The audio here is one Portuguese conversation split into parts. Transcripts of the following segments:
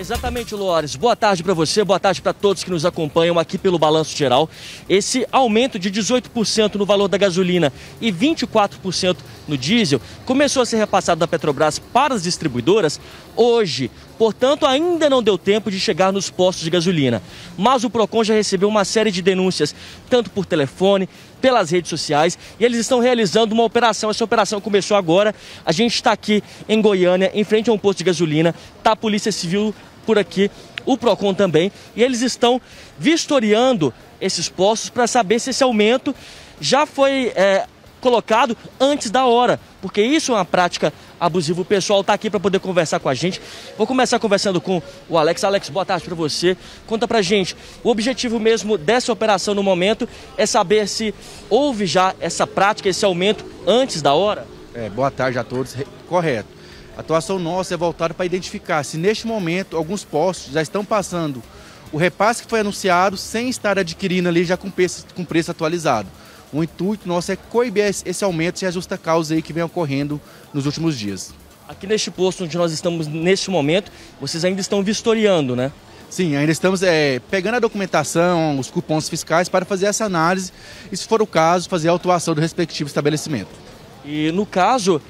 Exatamente, Loures. Boa tarde para você, boa tarde para todos que nos acompanham aqui pelo Balanço Geral. Esse aumento de 18% no valor da gasolina e 24% no diesel começou a ser repassado da Petrobras para as distribuidoras hoje. Portanto, ainda não deu tempo de chegar nos postos de gasolina. Mas o Procon já recebeu uma série de denúncias, tanto por telefone, pelas redes sociais, e eles estão realizando uma operação. Essa operação começou agora. A gente está aqui em Goiânia, em frente a um posto de gasolina. Está a Polícia Civil por aqui, o PROCON também, e eles estão vistoriando esses postos para saber se esse aumento já foi é, colocado antes da hora, porque isso é uma prática abusiva. O pessoal está aqui para poder conversar com a gente. Vou começar conversando com o Alex. Alex, boa tarde para você. Conta para gente, o objetivo mesmo dessa operação no momento é saber se houve já essa prática, esse aumento antes da hora? É, boa tarde a todos. Correto. A atuação nossa é voltada para identificar se neste momento alguns postos já estão passando o repasse que foi anunciado sem estar adquirindo ali já com preço, com preço atualizado. O intuito nosso é coibir esse aumento e a justa causa aí que vem ocorrendo nos últimos dias. Aqui neste posto onde nós estamos neste momento, vocês ainda estão vistoriando, né? Sim, ainda estamos é, pegando a documentação, os cupons fiscais para fazer essa análise e, se for o caso, fazer a autuação do respectivo estabelecimento. E no caso,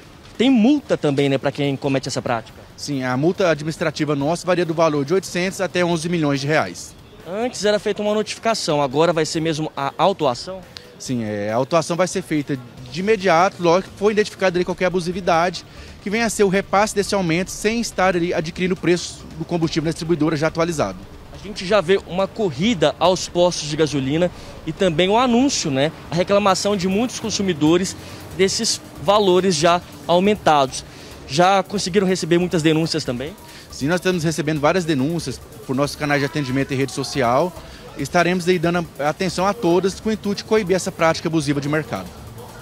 tem multa também, né, para quem comete essa prática? Sim, a multa administrativa nossa varia do valor de 800 até 11 milhões de reais. Antes era feita uma notificação, agora vai ser mesmo a autuação? Sim, é, a autuação vai ser feita de imediato, logo que for identificada ali qualquer abusividade, que venha a ser o repasse desse aumento sem estar ali adquirindo o preço do combustível na distribuidora já atualizado. A gente já vê uma corrida aos postos de gasolina e também o anúncio, né? A reclamação de muitos consumidores desses valores já aumentados. Já conseguiram receber muitas denúncias também? Sim, nós estamos recebendo várias denúncias por nossos canais de atendimento em rede social. Estaremos aí dando atenção a todas com o intuito de coibir essa prática abusiva de mercado.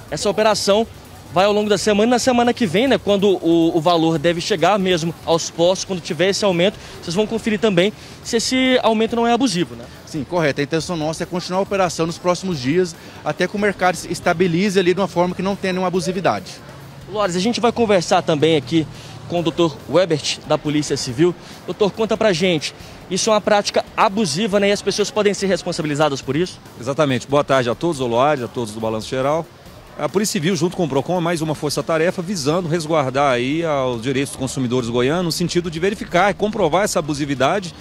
Essa operação vai ao longo da semana. Na semana que vem, né, quando o, o, valor deve chegar mesmo aos postos, quando tiver esse aumento, vocês vão conferir também se esse aumento não é abusivo, né? Sim, correto. A intenção nossa é continuar a operação nos próximos dias, até que o mercado se estabilize ali de uma forma que não tenha nenhuma abusividade. Lores, a gente vai conversar também aqui com o Dr. Webert, da Polícia Civil. Doutor, conta pra gente, isso é uma prática abusiva, né? E as pessoas podem ser responsabilizadas por isso? Exatamente. Boa tarde a todos, Oloares, a todos do Balanço Geral. A Polícia Civil, junto com o PROCON, é mais uma força-tarefa visando resguardar aí os direitos dos consumidores goianos, no sentido de verificar e comprovar essa abusividade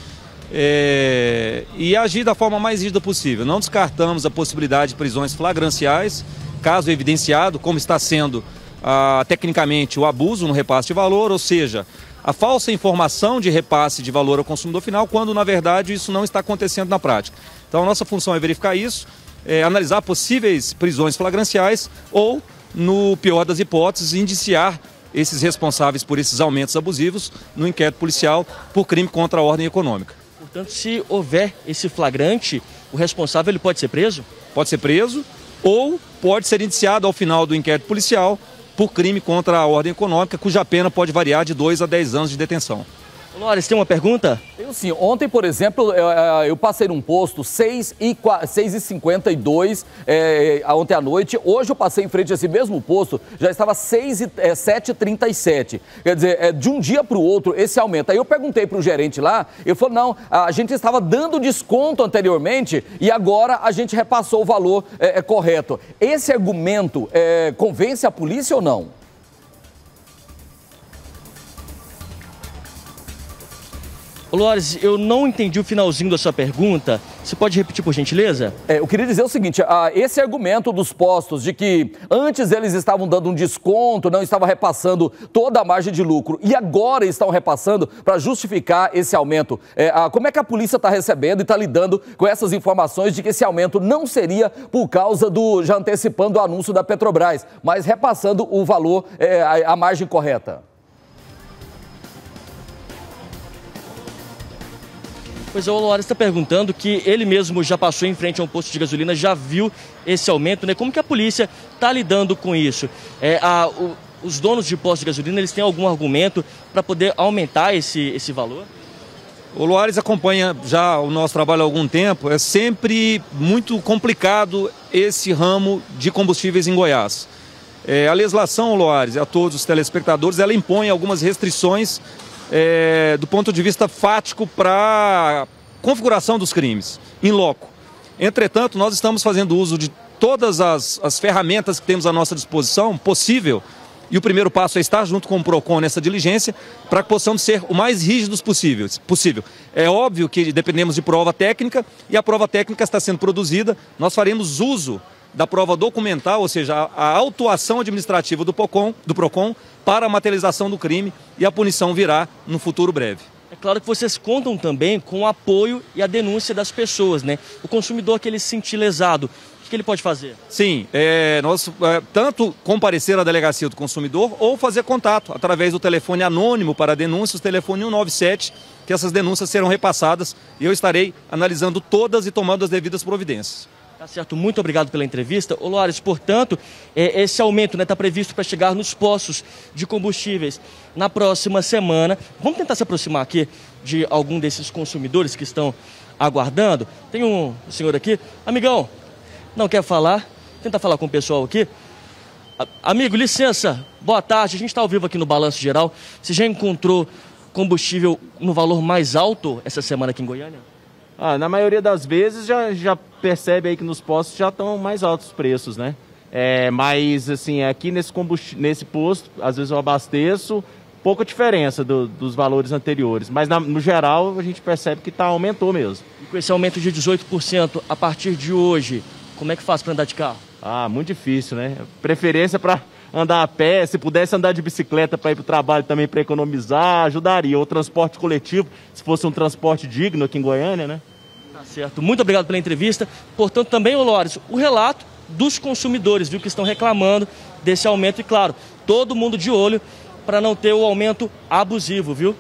é, e agir da forma mais rígida possível. Não descartamos a possibilidade de prisões flagranciais, caso evidenciado, como está sendo ah, tecnicamente o abuso no repasse de valor, ou seja, a falsa informação de repasse de valor ao consumidor final, quando na verdade isso não está acontecendo na prática. Então a nossa função é verificar isso é, analisar possíveis prisões flagranciais ou, no pior das hipóteses, indiciar esses responsáveis por esses aumentos abusivos no inquérito policial por crime contra a ordem econômica. Portanto, se houver esse flagrante, o responsável ele pode ser preso? Pode ser preso ou pode ser indiciado ao final do inquérito policial por crime contra a ordem econômica, cuja pena pode variar de 2 a 10 anos de detenção. Lores, tem uma pergunta? Tenho sim. Ontem, por exemplo, eu, passei num posto 6 e 52 é, ontem à noite. Hoje eu passei em frente a esse mesmo posto, já estava 6 e, é, 7,37. Quer dizer, é, de um dia para o outro, esse aumento. Aí eu perguntei para o gerente lá, ele falou, não, a gente estava dando desconto anteriormente e agora a gente repassou o valor é, correto. Esse argumento convence a polícia ou não? Lores, eu não entendi o finalzinho da sua pergunta. Você pode repetir, por gentileza? É, eu queria dizer o seguinte: ah, esse argumento dos postos de que antes eles estavam dando um desconto, não estava repassando toda a margem de lucro e agora estão repassando para justificar esse aumento. É, ah, como é que a polícia está recebendo e está lidando com essas informações de que esse aumento não seria por causa do, já antecipando o anúncio da Petrobras, mas repassando o valor, é, a, a margem correta? Pois é, o Loares está perguntando que ele mesmo já passou em frente a um posto de gasolina, já viu esse aumento, né? Como que a polícia está lidando com isso? É, a, o, os donos de postos de gasolina, eles têm algum argumento para poder aumentar esse, esse valor? O Loares acompanha já o nosso trabalho há algum tempo. É sempre muito complicado esse ramo de combustíveis em Goiás. É, a legislação, Loares, a todos os telespectadores, ela impõe algumas restrições é, do ponto de vista fático para configuração dos crimes, em loco. Entretanto, nós estamos fazendo uso de todas as, as ferramentas que temos à nossa disposição, possível, e o primeiro passo é estar junto com o PROCON nessa diligência para que possamos ser o mais rígidos possíveis, possível. É óbvio que dependemos de prova técnica e a prova técnica está sendo produzida. Nós faremos uso da prova documental, ou seja, a, autuação administrativa do do PROCON para a materialização do crime e a punição virá no futuro breve. É claro que vocês contam também com o apoio e a denúncia das pessoas, né? O consumidor que ele se sentir lesado, o que ele pode fazer? Sim, é, nós é, tanto comparecer à delegacia do consumidor ou fazer contato através do telefone anônimo para denúncias, telefone 197, que essas denúncias serão repassadas e eu estarei analisando todas e tomando as devidas providências. Certo, muito obrigado pela entrevista. Ô Loares, portanto, é, esse aumento está né, tá previsto para chegar nos postos de combustíveis na próxima semana. Vamos tentar se aproximar aqui de algum desses consumidores que estão aguardando. Tem um senhor aqui. Amigão, não quer falar? Tenta falar com o pessoal aqui. Amigo, licença, boa tarde. A gente está ao vivo aqui no Balanço Geral. Você já encontrou combustível no valor mais alto essa semana aqui em Goiânia? Ah, na maioria das vezes já, já percebe aí que nos postos já estão mais altos os preços, né? É, mas assim, aqui nesse, nesse posto, às vezes eu abasteço, pouca diferença do, dos valores anteriores. Mas na, no geral a gente percebe que tá, aumentou mesmo. E com esse aumento de 18% a partir de hoje, como é que faz para andar de carro? Ah, muito difícil, né? Preferência para andar a pé, se pudesse andar de bicicleta para ir para o trabalho também para economizar, ajudaria. O transporte coletivo, se fosse um transporte digno aqui em Goiânia, né? Tá certo. Muito obrigado pela entrevista. Portanto, também, ô Lores, o relato dos consumidores, viu, que estão reclamando desse aumento. E claro, todo mundo de olho para não ter o aumento abusivo, viu?